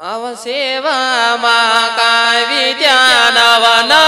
अवसेवा मा का विद्या नवना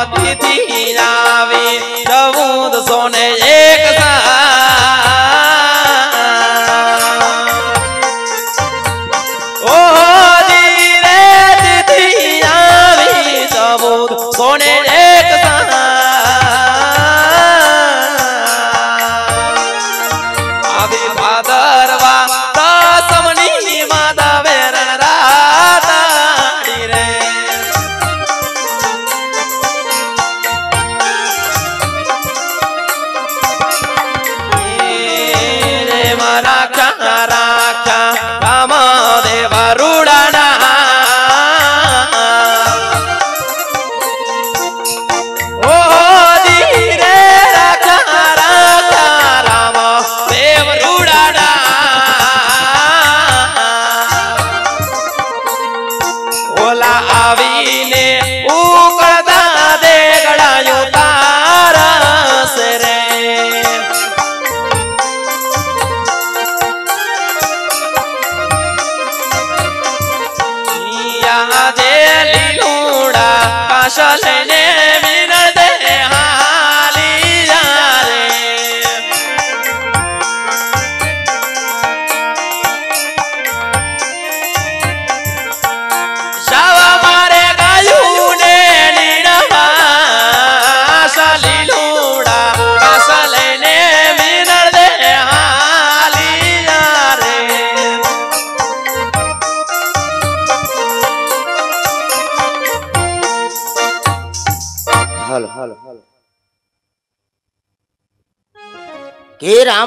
અતિથિ આવે તો સોને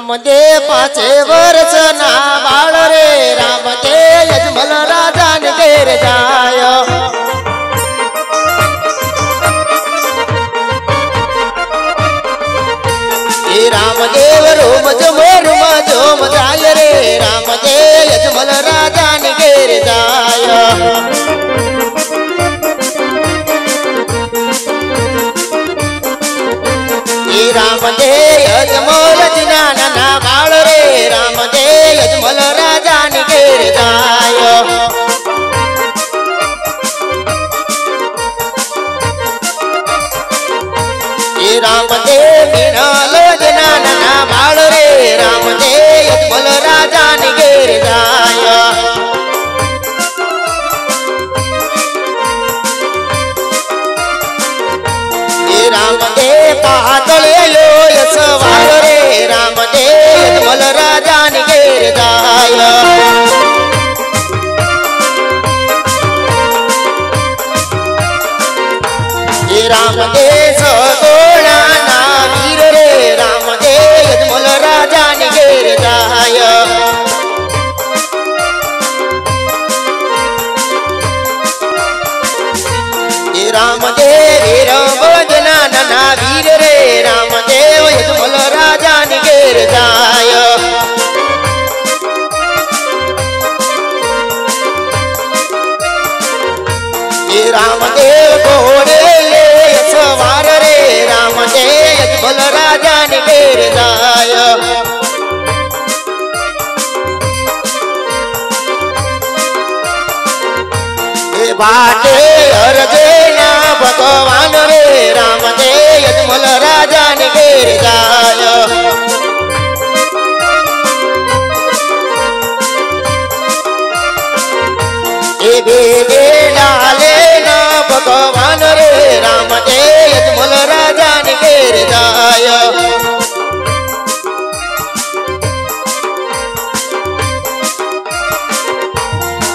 मध्ये पाच वर्ष ना भोल राजा निकेर जायो। ये रामदेव मिनालो जनाना ना भाड़ो रे। रामदेव भोल राजा निकेर जायो। ये रामदेव पहाड़ ले लो ये सवाल रे। राम देव बल राजा निगेर जाया। राम देश को ढेर लाया बाटे अरगे ना भगवान रे, राम दे, यजमल राजा ने घेर जाया ए ना, भगवान रे, राम दे, यजमल राजा ने घेर जाया।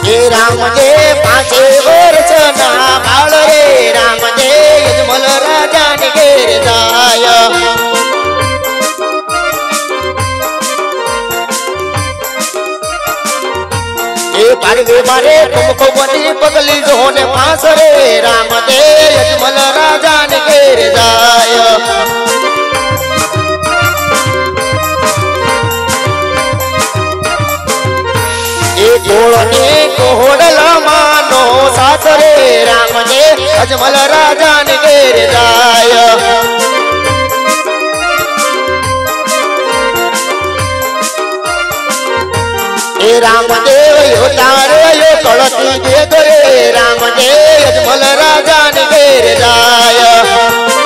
हे राम जे पाचे वर्षना बाळ रे। राम जे यजमल राजा निघेर जाय। पाडवे मारे तुमको बनी पगली जोने पास रे। राम दे यजमल राजा निकेर जाय। घोड़े घोड़ल मानो सासरे राम ने अजमल राजा ने घेर जाय। रामदेव यो तारे, यो कड़ती दे दो रामदेव अजमल राजा ने घेर जाय।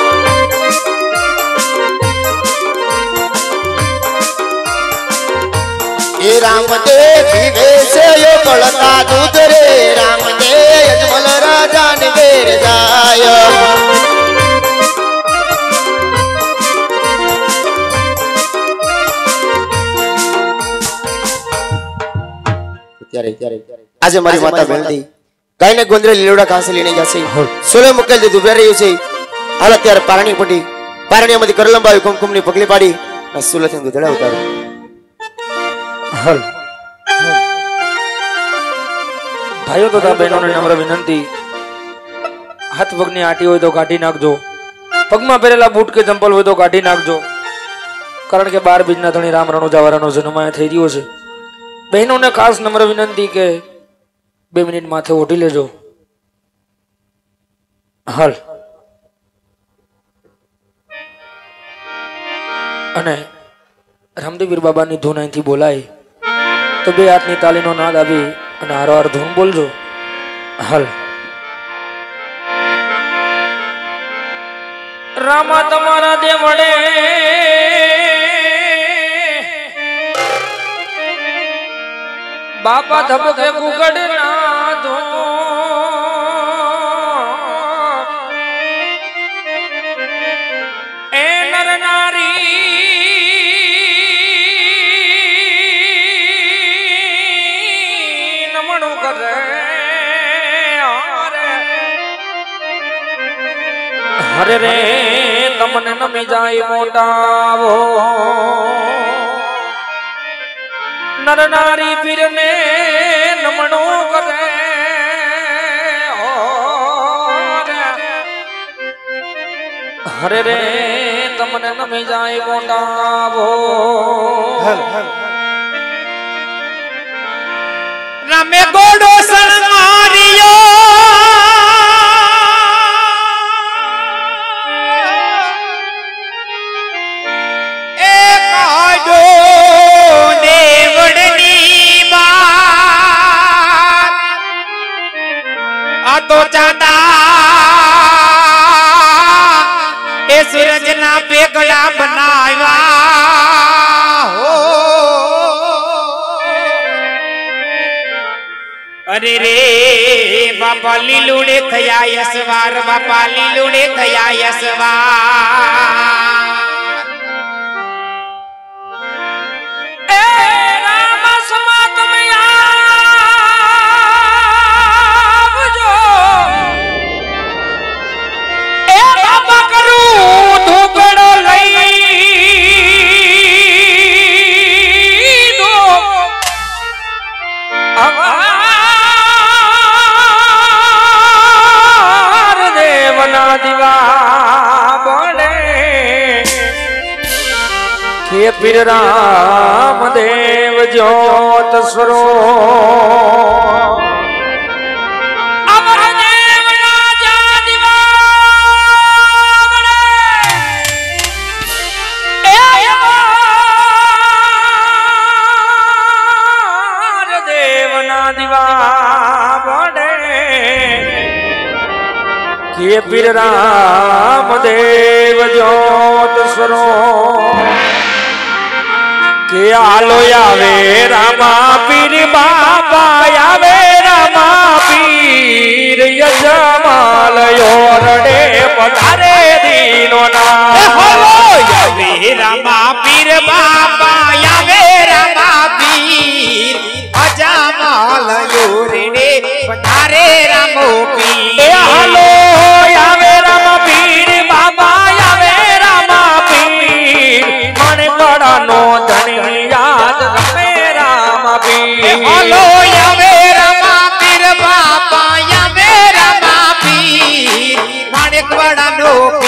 એ રામદેવ પીવે છે યો કળતા દૂધ રે રામદેવ અજમલ રાજાને ઘેર જાય આજે મારી માતા બેનથી ગાયને ગોંદરે લીલોડા ઘાસ લઈને જશે સોલે મુકેલ દીધું બે રહ્યું છે હાલ અત્યારે પારણી પટી પારણીમાંથી કરલંબાવી કુમકુમની પગલી પાડી અને સુલથી દૂધડા ઉતારો હલ. ભાઈઓ તથા બહેનોને નમ્ર વિનંતી. હાથ પગની આટી હોય તો કાઢી નાખજો. પગમાં પહેરેલા બૂટ કે ચંપલ હોય તો કાઢી નાખજો. કારણ કે બાર બીજના ધણી રામ રણુજાવાળાનો જન્મ થઈ રહ્યો છે. બહેનોને ખાસ નમ્ર વિનંતી કે બે મિનિટ માથે ઓઢી લેજો. હલ. અને રામદેવીર બાબાની ધૂન અહીંથી બોલાય. તો બે હાથની તાલીનો નાદ આવી અને હારો હાર ધૂન બોલજો. હાલ. રામા તમારા દેવડે બાપા ધબકે કુકડ ના मणो कर हरे रे नमन नमी जाए मोटावो नर नारी फिर ने नमनो कर हरे रे, तमने नमी जाए मोटावो हर हर રમે ગોડો સણમારિયો એ કાડો દેવડની બાર આ તો ચાંદા એ સૂરજના પેગડા બનાવ્યા અરે રે બાપા લીલુડે થયા યસવાર બાપા લીલુડે થયા યસવાર દેવ જ્યોત કે આલો આવે રામા પીર બાબા આવે રામા પીર યજમાલ યોરડે પધારે દીનો ના રામા પીર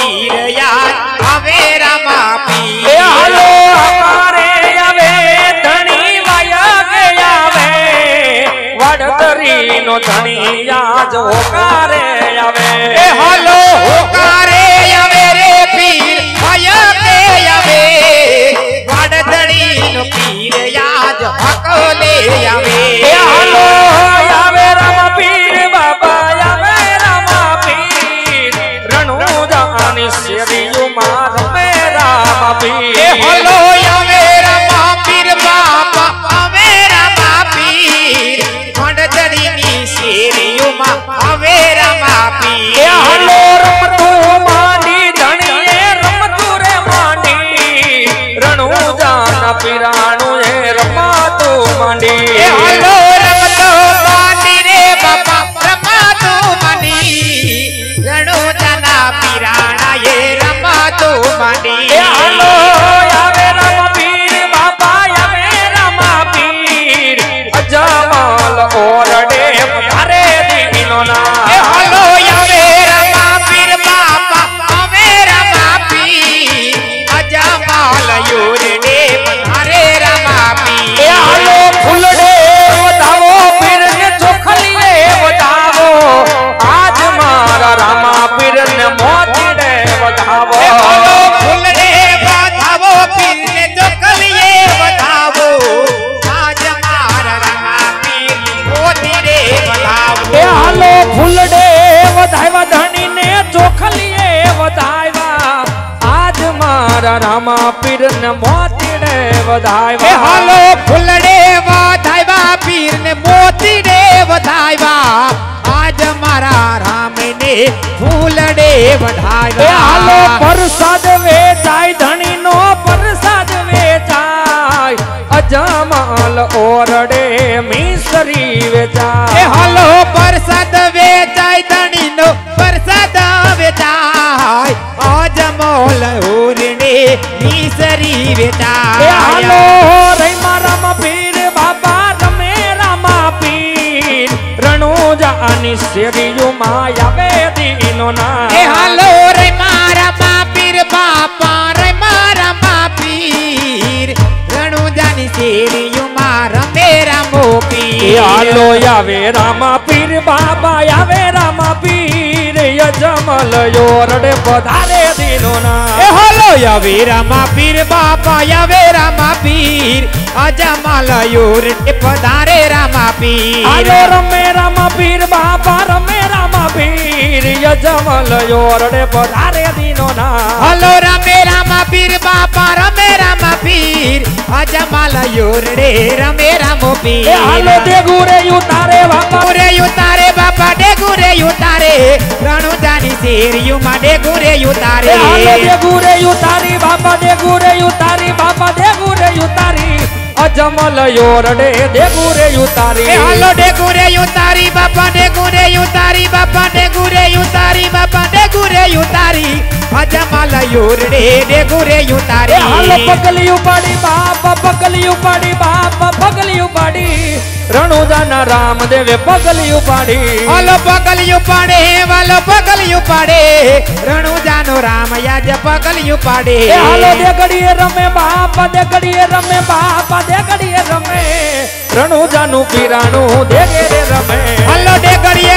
પીર યાદ આવે રામા પીર હાલો અમારે આવે ધણી વાયા ગયા આવે. વડતરી નો ધણી યાજ હોકારે આવે. એ હાલો હોકારે આવે રે પીર ભયકે આવે. વાડધણીનો પીર યાદ હકલે આવે. એ હાલો રામા પીર ને મોતીડે વધાવ્યા હાલો ફૂલડે વધાવ્યા પીર ને મોતીડે વધાવ્યા આજ મારા રામ ને ફૂલડે વધાવ્યા હાલો પ્રસાદ વેચાય ધણી નો પ્રસાદ વેચાય. અજમાલ ઓરડે મિસરી વેચાય. હાલો પ્રસાદ વેચાય ધણી નો પ્રસાદ વેચાય. અજમોલ ઓરડે માટે વિસરી વેતા. હાલો રૈમા રામ પીર બાબા રમે રામા પીર રણુજા અને શેરીઓ માં આવે દીનો ના એ હાલો રૈમા રામા પીર બાબા રૈમા રામા પીર રણુજા ની શેરીઓ માં રમે રામો પીર હાલો આવે રામા પીર બાબા આવે રામા પીર યજમલ યોરડે પધારે हलो यावे रामा पीर बापा यावे रामा पीर। आजा माला योर पधारे रामा पीर। रमे रामा पीर बापा रमे रामा पीर। आजा माला दिनो पधारे हलो रमे रामा रामा पीर बापा रमे रामा पीर। अजमाला योरडे रमे रामो पीर। हालो देगू रे युतारे बापा। रे युतारे बापा देगू रे युतारे रणु जानी शेर युमा देगू रे युतारे हालो देगू रे युतारी बापा देगू रे युतारी बापा देगू रे युतारी अजमल योरडे देगू रे युतारी हालो देगू रे युतारी बापा देगू रे युतारी बापा देगू रे युतारी बापा देगू रे युतारी અજમાલ યોરડે ડે ગુરે એ યુતારી હાલો પગલી ઉપાડી બાપા પગલી ઉપાડી બાપા પગલી ઉપાડી રણુજાના રામદેવે પગલી ઉપાડી હાલો પગલિયું પાડે વાલો પગલિયું પાડે રણુજાનો રામ યાજ પગલિયું પાડે એ હાલો દેગડીએ રમે બાપા દેગડીએ રમે બાપા દેગડીએ રમે રણુજાનું પીરાણું દેગેરે રમે હલ્લો ડેગડીએ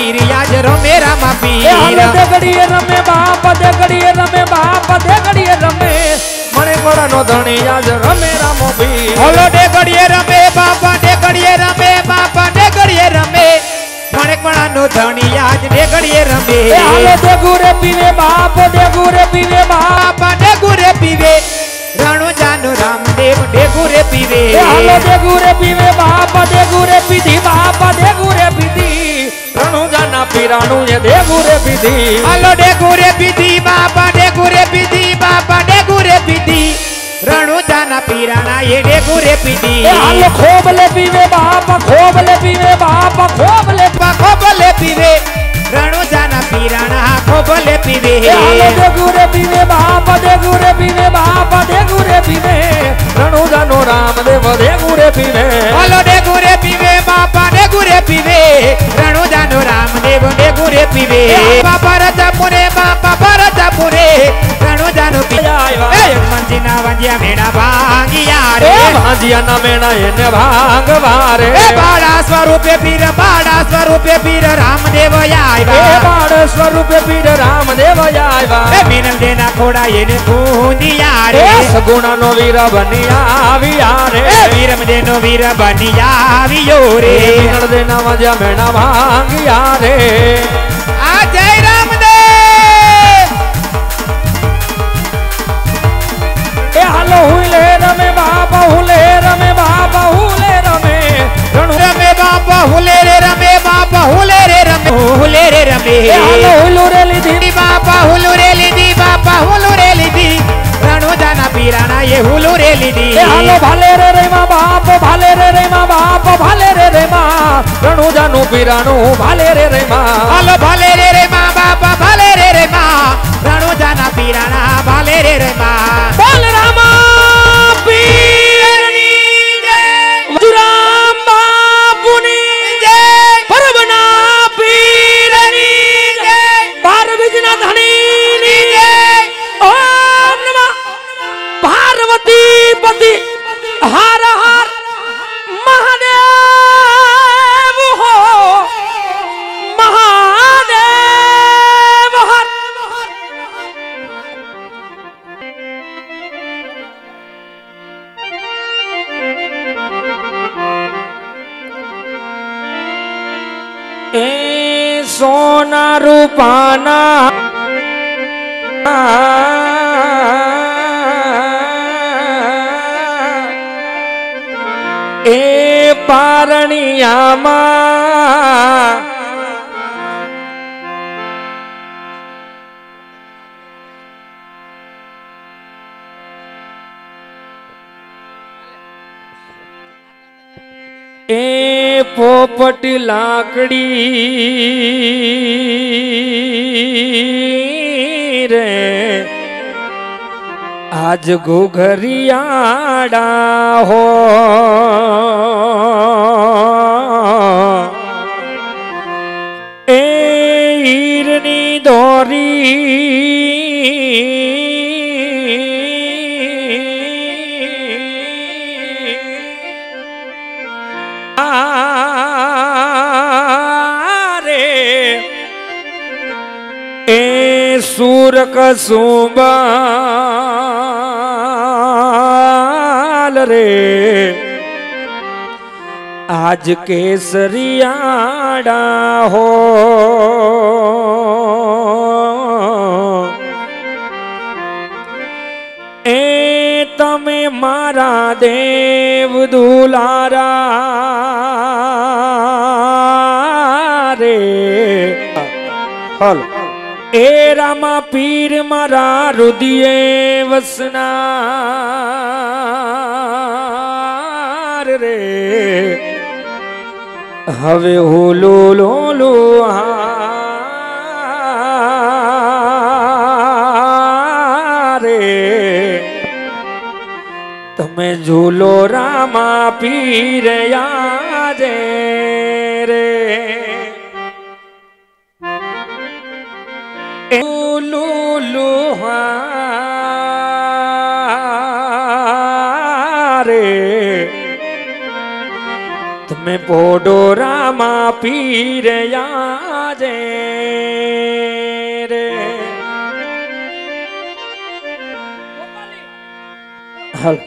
તોરણિયાનો પીર યાજ રમે રામા એ હાલો પીર દેગડીએ રમે બાપા દેગડીએ રમે બાપા દેગડીએ રમે મણે ગોળાનો ધણિયા જ રમે રામો પીર હલો ડેગડીએ રમે બાપા ડેગડીએ રમે બાપા ડેગડીએ રમે મણકમણાનો ધણી યાજ ડેગડીએ રમે એ હાલો દેગુરે પીવે બાપ દેગુરે પીવે બાપ બાપા ડેગુરે પીવે રણુજાનો રામદેવ ડેગુરે પીવે એ હાલો દેગુરે પીવે બાપ દેગુરે પીધી બાપ દેગુરે પીધી રણુજાના પીરાનું એ દેવું રે પીધી હાલો ડેગુરે પીધી બાપા ડેગુરે પીધી બાપા ડેગુરે પીધી રણુજાના પીરાણા એ ડેગુરે પીધી એ હાલો ખોબલે પીવે બાપ ખોબલે પીવે બાપ ખોબલે ખોબલે પીવે રણુજાના પીરાણા ખોબલે પીવે એ હાલો દેગુરે પીવે બાપ દેગુરે પીવે બાપ દેગુરે પીવે રણુદાનો રામદેવ દેગુરે પીવે હાલો ડેગુરે પીવે બાપા ડેગુરે પીવે રણુજાનો રામદેવ ડેગુરે પીવે બાપા રજાપુરે બાપા પરજાપુરે રણુજાનો પીવે એ મંજીના વંજ્યા મેળા ભાંગિયા એ રે ભાંજિયાના મેણા એને ભાંગવા રે એ બાળા સ્વરૂપે પીર બાળા સ્વરૂપે પીર રામદેવ એ આવ્યા બાળ સ્વરૂપે પીર રામદેવ એ આવ્યા મિનલ દેના ખોડા એને પૂંદિયા એ રે સગુણાનો વીર બની આવ્યા રે એ વીરમ દેનો વીર બની આવ્યો રે રે દેના મજા મેણા ભાંગ્યા રે हुले रे रमे बाबा हुले रे रमे हुले रे रमे। हुलू रे लिधी। बाबा हुलू रे लिधी बाबा हुलू रे लिधी। रणु जाना पीराना ये हुलू रे लिधी। हालो भले रे रे माँ बाप भले रे रे माँ बाप भले रे रे माँ। रणु जानु पीरानु भले रे रे माँ। हालो भले रे रे माँ बाप भले रे रे माँ। रणु जाना पीराना भले रे रे माँ। પારણિયામાં. એ પોપટ લાકડી રે આજ ઘુઘરિયાડા હો. એ ઈરની દોરી. રે એ સુર लाल रे। आज केसरियाड़ा हो। ए तमे मारा देव दुलारा रे। हलो। ए रामा पीर मारा रुदिए वसना। હવે હોલો લોલો રે. તમે ઝૂલો રામા પીર में पोडो रामा पीर याजे रे। हल।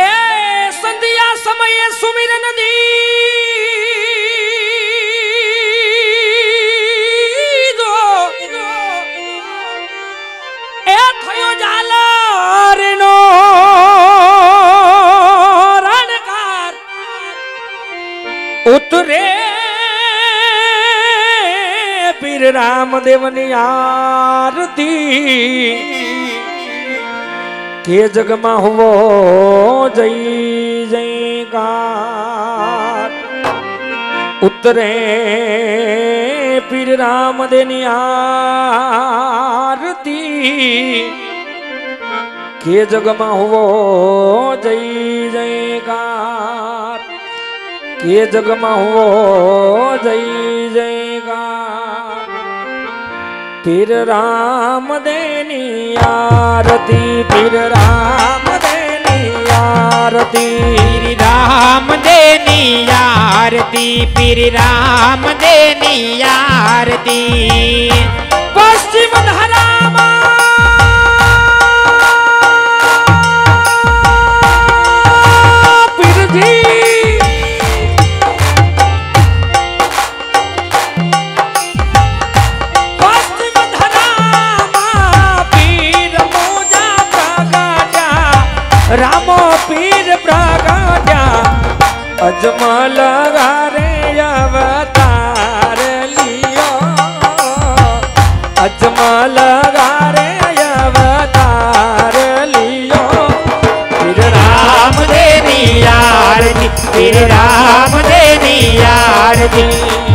ए संध्या समय सुमिर नदी। ए थयो जालार नो। પીર રામદેવની આરતી કે જગમાં હોવો જય જયકાર ઉતરે પીર રામદેવની આરતી કે જગમાં હોવો જય જયકાર કે જગમાં હોવો જય ਫਿਰ ਰਾਮ ਦੇਨੀ ਆਰਤੀ ਫਿਰ ਰਾਮ ਦੇਨੀ ਆਰਤੀ ਫਿਰ ਰਾਮ ਦੇਨੀ ਆਰਤੀ ਫਿਰ ਰਾਮ ਦੇਨੀ ਆਰਤੀ ਪਸ਼ਚਿਮ ਧਰਾਮਾ अजमल अवतार लियो। अजमल अवतार लियो। फिर राम देवी यार फिर राम देवी जी।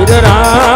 일어나.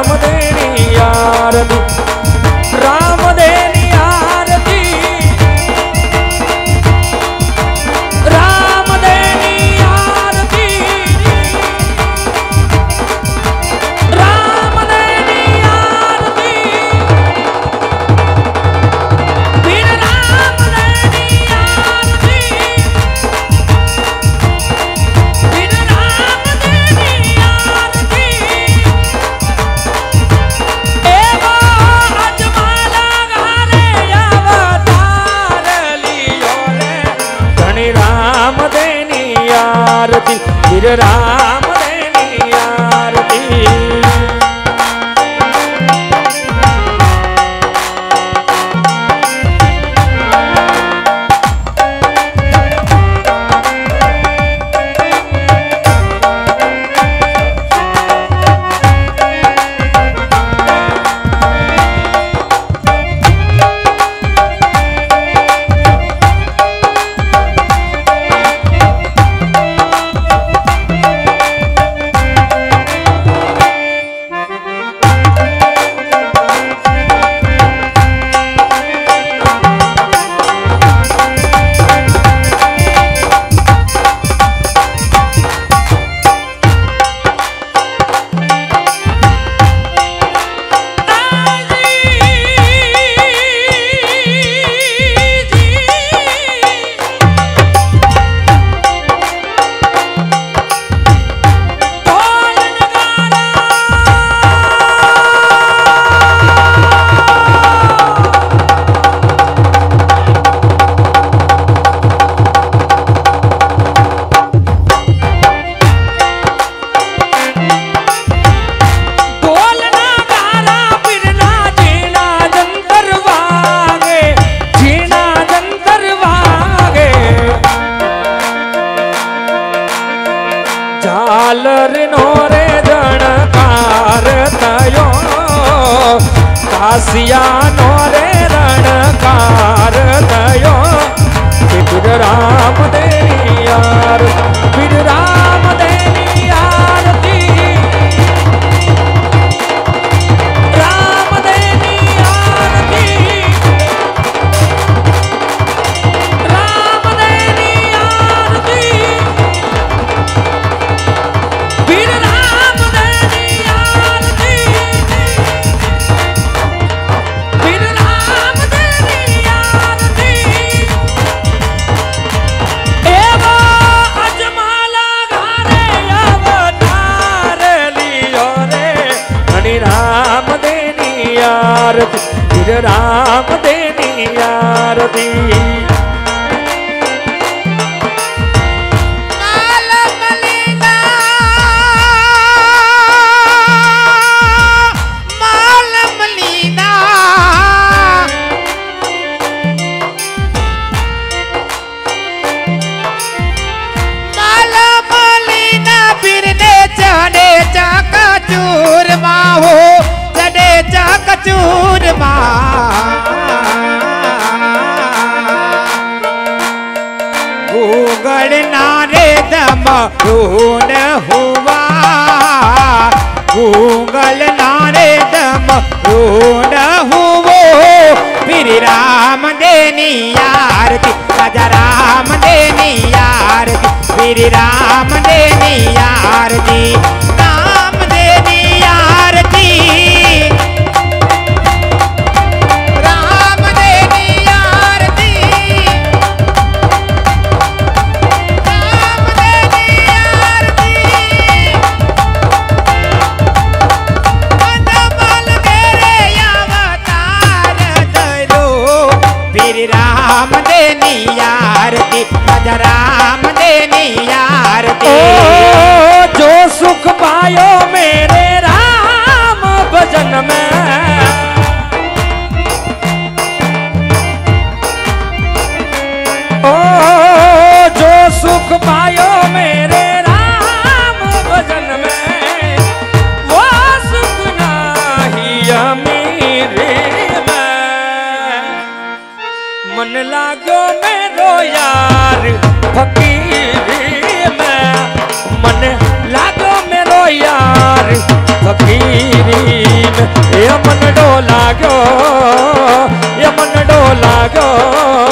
ઝાલરનો રે જણકાર થયો. કાશિયાનો રે રણકાર થયો. રામ દેવી યાર બિરરા चूरमा गूगल नारे दम रोन हुआ। गूगल नारे दम रोन हुवो फिर राम देनी यार की, राजा राम देनी यार की, फिर राम देनी यार की। राम देनी यार ओ, जो सुख पायो मेरे राम भजन में। ओ, जो सुख पायो मेरे ફીરીન. એ મન ડો લાગ્યો એ મન ડો લાગ્યો.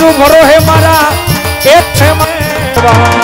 નું મરો હે મારા. એક છે મારા.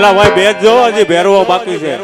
પેલા ભાઈ બેસજો હજી ભેરવો બાકી છે.